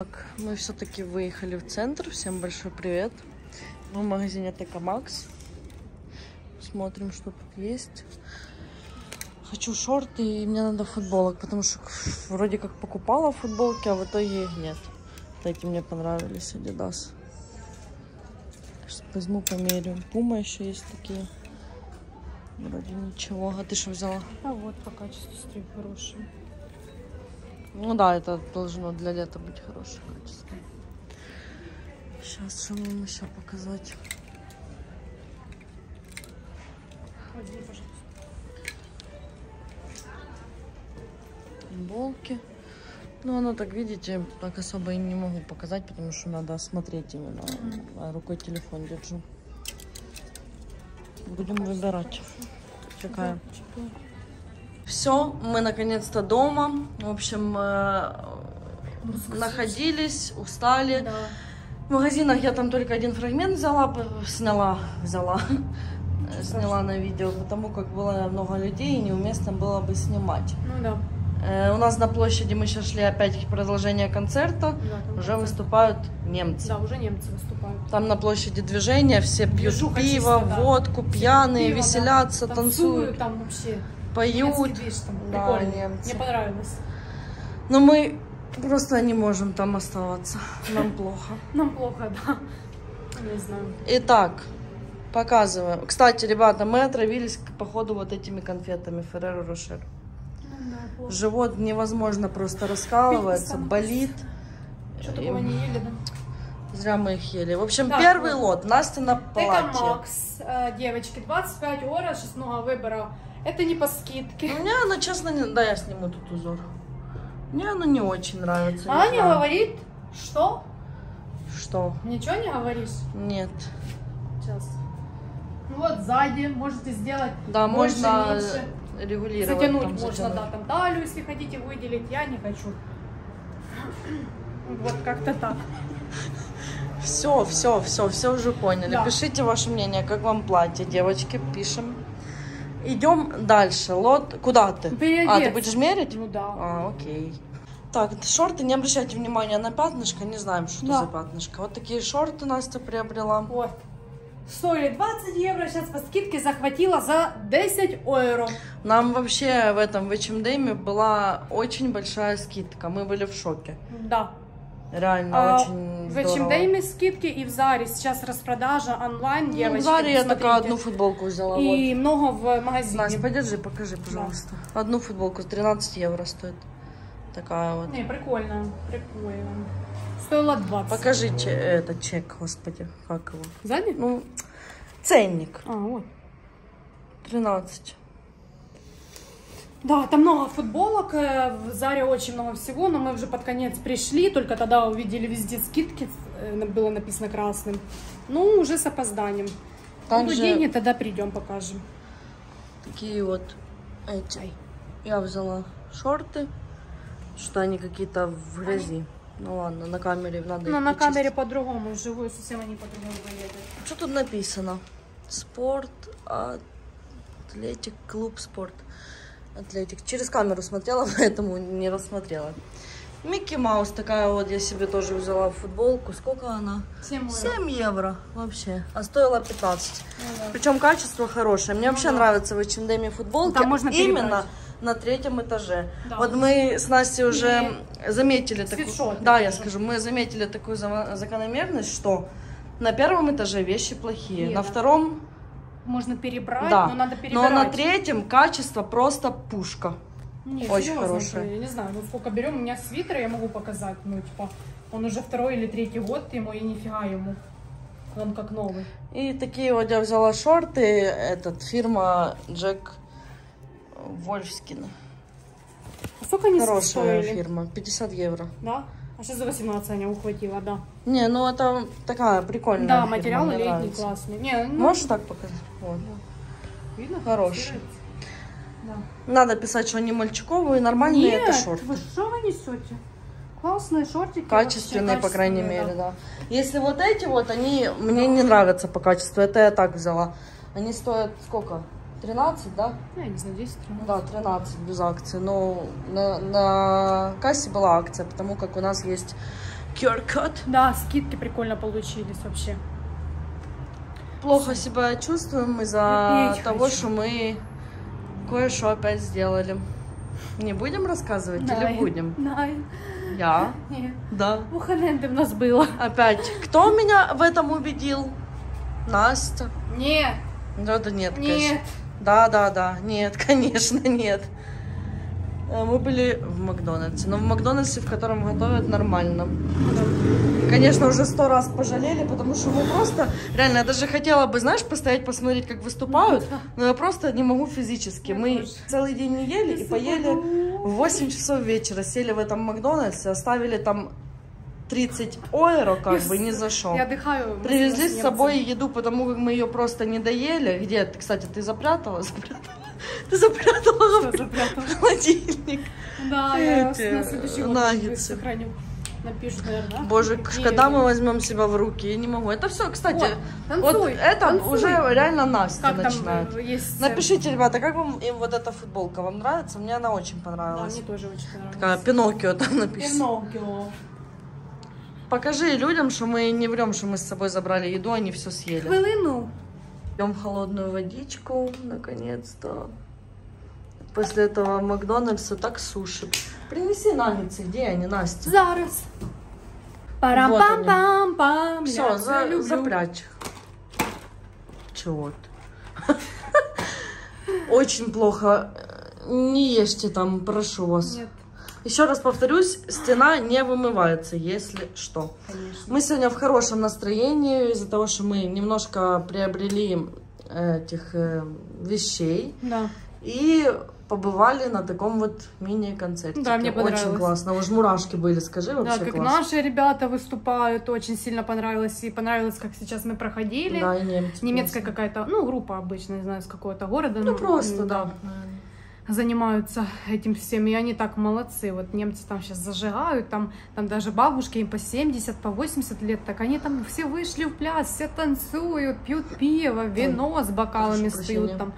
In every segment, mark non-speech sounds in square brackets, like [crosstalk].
Так, мы все-таки выехали в центр. Всем большой привет. В магазине ТК Макс. Смотрим, что тут есть. Хочу шорты и мне надо футболок, потому что вроде как покупала футболки, а в итоге их нет. Вот эти мне понравились, Adidas. Сейчас возьму, померяю. Пума еще есть такие. Вроде ничего. А ты что взяла? А вот по качеству стрим хороший. Ну да, это должно для лета быть хорошее качество. Сейчас что вам еще показать? Возьми. Футболки. Ну, оно так, видите, так особо и не могу показать, потому что надо смотреть именно. А рукой телефон держу. Будем выбирать. Какая? Все, мы наконец-то дома. В общем, э, находились, устали. Да. В магазинах я там только один фрагмент взяла, сняла, взяла, э, сняла на видео, потому как было много людей и неуместно было бы снимать. Ну да. Э, У нас на площади мы сейчас шли опять продолжение концерта, да уже концерт. выступают немцы. Да, уже немцы выступают. Там на площади движения, все пьют Движуха пиво, чисто, да. водку, пьяные, Пиво, да. веселятся, танцуют, там вообще. Поют. Да, немцы. Мне понравилось. Но мы просто не можем там оставаться, нам плохо. [laughs] Нам плохо, да. Не знаю. Итак, показываю. Кстати, ребята, мы отравились, походу, вот этими конфетами Ферреро Рошер. Ну да. Живот невозможно просто раскалывается, болит. Что такого не ели, да? Зря мы их ели. В общем, Да, первый вот. лот. Настя на Тека палате. Макс, э, девочки, 25 евро, сейчас много выбора. Это не по скидке. Мне оно, честно, не... Да, я сниму тут узор. Мне оно не очень нравится. не Аня знаю. говорит, что? Что? Ничего не говоришь? Нет. Сейчас. Ну вот сзади можете сделать Да, больше, можно меньше. регулировать. Затянуть там, можно, затянуть. да, там талию, если хотите выделить. Я не хочу. Вот как-то так. Все, все, все, все уже поняли. Да. Пишите ваше мнение, как вам платье, девочки, пишем. Идем дальше. Лот, куда ты? А, ты Переодеться. будешь мерить? Ну да. А, окей. Так, шорты, не обращайте внимания на пятнышко, не знаем, что Да. за пятнышко. Вот такие шорты Настя приобрела. Вот. Стоили 20 евро, сейчас по скидке захватила за 10 евро. Нам вообще в этом, в H&M была очень большая скидка, мы были в шоке. Да. Реально, А, очень в. H&M скидки и в Заре сейчас распродажа онлайн, Ну, в девочки. Заре я только одну футболку взяла. И много в вот. магазине. Настя, подержи, покажи, пожалуйста. Одну футболку, 13 евро стоит. Такая вот. Не, прикольно, прикольно. Стоило 20. Покажите этот чек, господи, как его. Сзади? Ну, ценник. А, вот. 13. Да, там много футболок, э, в Заре очень много всего, но мы уже под конец пришли, только тогда увидели везде скидки, э, было написано красным. Ну, уже с опозданием. Будут Также деньги, тогда придем, покажем. такие вот эти. Я взяла шорты, что они какие-то в грязи. Ну ладно, на камере надо Но их на почистить. камере по-другому, вживую совсем они по-другому выглядят. Что тут написано? Спорт, атлетик, клуб спорт. Атлетик. Через камеру смотрела, [laughs] поэтому не рассмотрела. Микки Маус такая вот, я себе тоже взяла футболку. Сколько она? 7 евро. 7 евро вообще, а стоила 15. Ну да. Причем качество хорошее. Мне вообще да. нравится в H&M футболки. Там можно Именно перебрать. на третьем этаже. Да. Вот мы с Настей уже заметили такую... Да, я скажу, мы заметили такую закономерность, что на первом этаже вещи плохие, Не, на да. втором... Можно перебрать, да. но надо Но перебирать. на третьем качество просто пушка. Не, Очень хорошая. Я не знаю, ну сколько берем, у меня свитер я могу показать, ну типа, он уже второй или третий год ему, и нифига ему. Он как новый. И такие вот я взяла шорты, этот, фирма Джек Вольфскин. А сколько они Хорошая стоили? фирма, 50 евро. Да? А сейчас за 18 Аня ухватила, да. Не, ну это такая прикольная да, фирма, материал мне летний нравится. классный. Не, ну, Можешь так показать? Вот. видно? Хороший. Да. Надо писать, что они мальчиковые, нормальные Нет, это шорты. вы что вы несете? Классные шортики. Качественные, вообще по крайней качественные, мере, да. Если вот эти вот, они мне не нравятся по качеству. Это я так взяла. Они стоят сколько? 13, да? Ну, я не знаю, 10 Ну Да, 13 без акции. Но на, на кассе была акция, потому как у нас есть QR-код. Да, скидки прикольно получились вообще. Плохо себя чувствуем из-за того, хочу. что мы кое-что опять сделали. Не будем рассказывать или будем? Да. Я. Нет. Да. Уханенды у нас было. Опять. Кто меня в этом убедил? Настя. Нет. Ну, это нет, конечно. Да, да, да. Нет, [laughs] конечно, нет. Э, Мы были в Макдональдсе, но в Макдональдсе, в котором готовят нормально. Конечно, уже сто раз пожалели, потому что мы просто... Реально, я даже хотела бы, знаешь, постоять, посмотреть, как выступают, но я просто не могу физически. Мы целый день не ели и поели в 8 часов вечера. Сели в этом Макдональдсе, оставили там 30 ойро, как бы, ни за что. Я отдыхаю. Привезли с собой еду, потому как мы ее просто не доели. Где, ты, кстати, ты запрятала? Запрятала. Ты запрятала Что в запрятала? холодильник. Да, я Эти, на следующий год сохраню. Напишут, наверное. Боже, к- Где когда мы возьмем себя в руки, я не могу. Это все, кстати, Вот, вот танцуй, это танцуй. уже реально Настя Как начинает. э, есть... э, Напишите, ребята, как вам им вот эта футболка? Вам нравится? Мне она очень Да, понравилась. мне тоже очень понравилось. Такая Пиноккио там написано. Пиноккио. Покажи людям, что мы не врем, что мы с собой забрали еду, они все съели. Хвилину. Пьем холодную водичку, наконец-то. После этого Макдональдса так сушит. Принеси наггетсы, где они, Настя? Зараз. Парам-пам-пам-пам. Все, я за, люблю. запрячь. Чего ты? [laughs] Очень плохо. Не ешьте там, прошу вас. Нет, Еще раз повторюсь, стена не вымывается, если что. конечно. Мы сегодня в хорошем настроении из-за того, что мы немножко приобрели этих э, вещей Да. и побывали на таком вот мини-концерте. Да, мне Очень понравилось. классно. Уж мурашки были, скажи, Да, вообще как класс. наши ребята выступают, очень сильно понравилось. И понравилось, как сейчас мы проходили. Да, и немцы. Немецкая классно. какая-то, ну, группа обычно, не знаю, с какого-то города. Ну, просто, м, да. Занимаются этим всем, и они так молодцы. Вот немцы там сейчас зажигают, там, там даже бабушки им по 70, по 80 лет, так они там все вышли в пляс, все танцуют, пьют пиво, вино с бокалами прощения. там,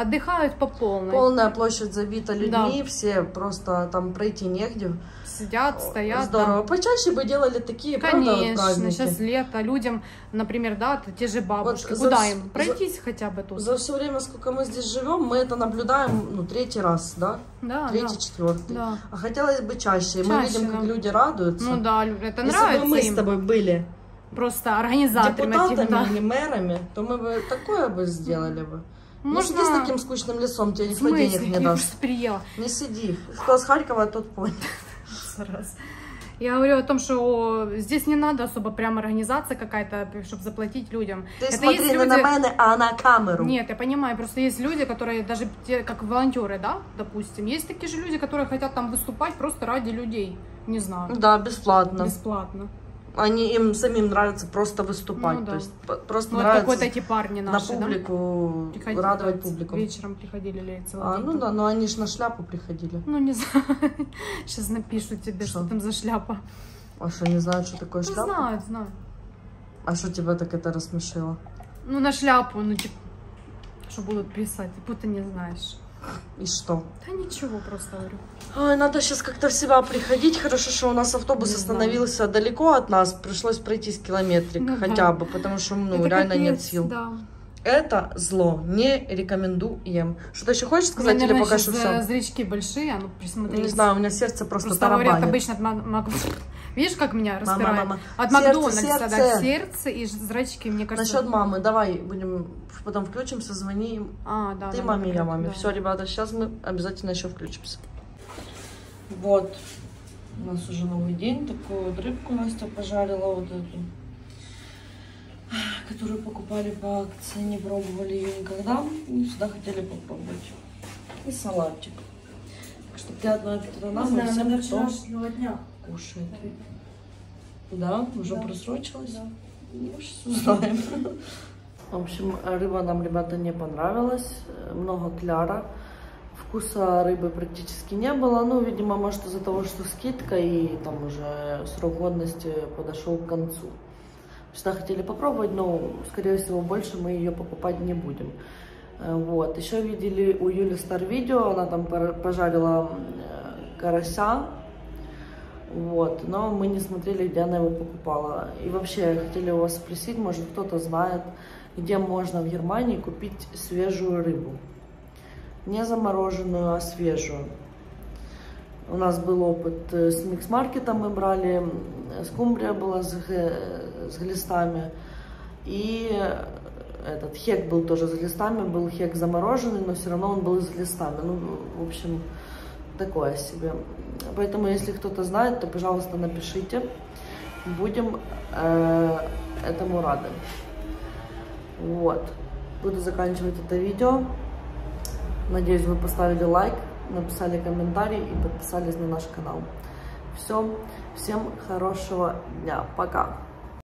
отдыхают по полной. Полная площадь забита людьми, Да. все просто там пройти негде. Сидят, стоят. Здорово. там. Почаще бы делали такие, правда, вот Конечно, праздники. сейчас лето, людям, например, да, те же бабушки, за куда вс- им? Пройтись хотя бы тут. За все время, сколько мы здесь живем, мы это наблюдаем, ну, третий раз, да? Да, Третий, да. четвертый. Да. А хотелось бы чаще. мы Чаще, видим, как да. люди радуются. Ну да, это Если нравится бы мы им. с тобой были Просто организаторами депутатами да. или мэрами, то мы бы такое бы сделали бы. Не Можно... сиди с таким скучным лицом, тебе никто денег не Я даст. просто приела. Не сиди. Кто с Харькова, тот понял. [laughs] Раз. Я говорю о том, что здесь не надо особо прям организация какая-то, чтобы заплатить людям. Ты Это смотри есть не на люди- мене, а на камеру. Нет, я понимаю, просто есть люди, которые даже те, как волонтеры, да, допустим, есть такие же люди, которые хотят там выступать просто ради людей, не знаю, Да, бесплатно. бесплатно. Они им самим нравится просто выступать. Ну да. То есть просто Ну, вот нравится какой-то эти парни на наши, да? публику Приходили, радовать да, публику. Вечером приходили или целый А, день ну да, но они ж на шляпу приходили. Ну, не [laughs] знаю. Сейчас напишу тебе, Что? что там за шляпа. А что, не знают, что такое Ну, шляпа? знаю, знаю. А что тебя так это рассмешило? Ну, на шляпу, ну, типа, что будут писать, будто не знаешь. И что? Да ничего, просто говорю. Ой, надо сейчас как-то в себя приходить. Хорошо, что у нас автобус остановился далеко от нас. Пришлось пройтись километрик Ну хотя да. бы, потому что ну, Это реально нет капец, сил. Да. Это зло. Не рекомендуем. Что-то еще хочешь сказать меня, или наверное, пока что э, все? зрачки большие, а ну присмотрись. Не знаю, у меня сердце просто, Просто говорят тарабанит. обычно от Видишь, как меня Мама, распирает? мама. От Сердце, Макдональдса, да, сердце. сердце и зрачки, мне кажется. Насчет мамы, давай будем потом включимся, звони им. А, да, Ты да, маме, я маме. да. Все, ребята, сейчас мы обязательно еще включимся. Вот. У нас уже новый день. Такую вот рыбку Настя пожарила, вот эту. Которую покупали по акции, не пробовали ее никогда. И всегда хотели попробовать. И салатик. Что приятного аппетита нам и всем, кто дня. кушает. Да, уже Да. просрочилась? Да. Ну, узнаем. В общем, рыба нам, ребята, не понравилась. Много кляра. Вкуса рыбы практически не было. Ну, видимо, может из-за того, что скидка и там уже срок годности подошел к концу. Всегда хотели попробовать, но, скорее всего, больше мы ее покупать не будем. Э, Вот. Еще видели у Юли Стар видео, она там пожарила э, карася Вот, но мы не смотрели, где она его покупала. И вообще, хотели у вас спросить, может кто-то знает, где можно в Германии купить свежую рыбу. Не замороженную, а свежую. У нас был опыт э, с микс-маркетом, мы брали, скумбрия была с, с глистами. И этот хек был тоже с глистами, был хек замороженный, но все равно он был с глистами. Ну, в общем, такое себе. Поэтому, если кто-то знает, то, пожалуйста, напишите. Будем э, этому рады. Вот. Буду заканчивать это видео. Надеюсь, вы поставили лайк, написали комментарий и подписались на наш канал. Все. Всем хорошего дня. Пока.